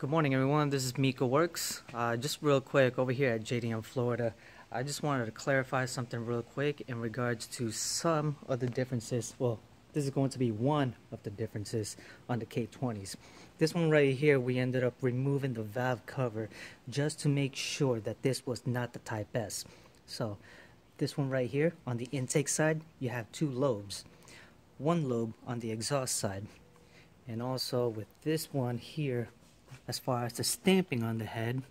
Good morning, everyone. This is Miko Works. Uh, just real quick over here at JDM Florida, I just wanted to clarify something real quick in regards to some of the differences. Well, this is going to be one of the differences on the K20s. This one right here, we ended up removing the valve cover just to make sure that this was not the Type S. So, this one right here on the intake side, you have two lobes. One lobe on the exhaust side. And also with this one here, as far as the stamping on the head,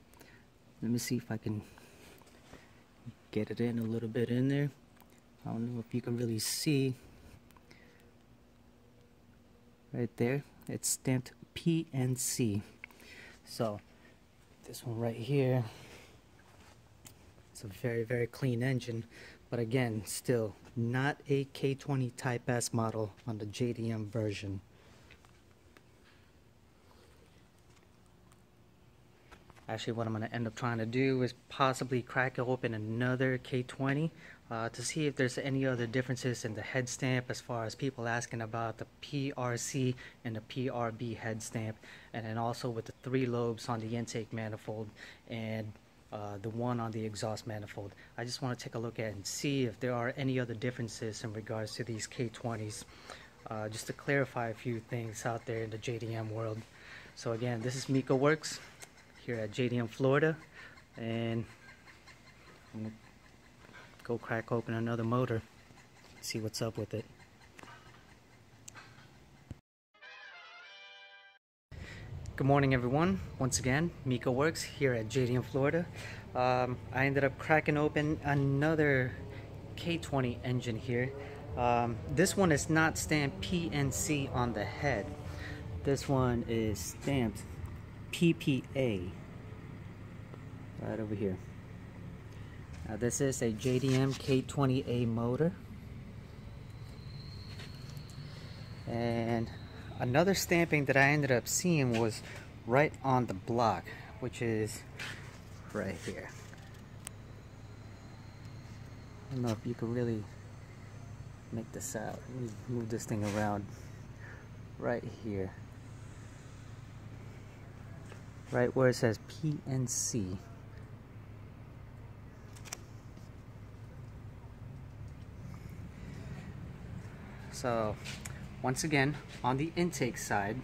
let me see if I can get it in a little bit in there. I don't know if you can really see right there. It's stamped PNC. So this one right here, it's a very, very clean engine. But again, still not a K20 Type S model on the JDM version. Actually, what I'm going to end up trying to do is possibly crack open another K20 uh, to see if there's any other differences in the head stamp as far as people asking about the PRC and the PRB head stamp and then also with the three lobes on the intake manifold and uh, the one on the exhaust manifold. I just want to take a look at and see if there are any other differences in regards to these K20s uh, just to clarify a few things out there in the JDM world. So again, this is Miko Works here at JDM Florida and I'm gonna go crack open another motor see what's up with it. Good morning everyone. Once again Miko Works here at JDM Florida. Um, I ended up cracking open another K20 engine here. Um, this one is not stamped PNC on the head. This one is stamped PPA right over here. Now this is a JDM K20A motor. And another stamping that I ended up seeing was right on the block, which is right here. I don't know if you can really make this out. Let me move this thing around right here right where it says PNC. So once again, on the intake side,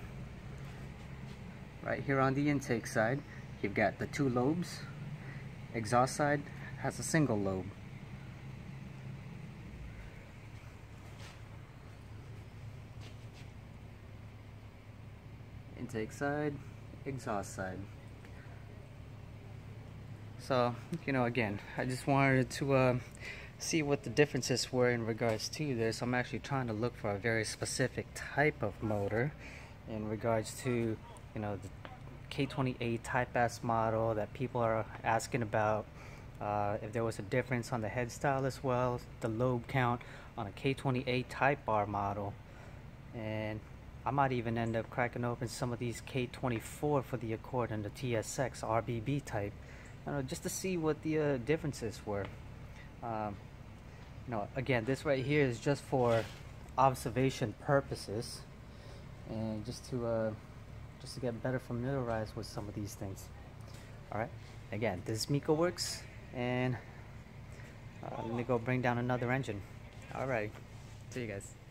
right here on the intake side, you've got the two lobes. Exhaust side has a single lobe. Intake side, exhaust side. So, you know, again, I just wanted to uh, see what the differences were in regards to this. I'm actually trying to look for a very specific type of motor in regards to, you know, the K20A Type S model that people are asking about. Uh, if there was a difference on the head style as well, the lobe count on a K20A Type R model. And I might even end up cracking open some of these K24 for the Accord and the TSX RBB type, you know, just to see what the uh, differences were. Um, you know, again, this right here is just for observation purposes, and just to uh, just to get better familiarized with some of these things. All right. Again, this is Miko Works, and uh, let me go bring down another engine. All right. See you guys.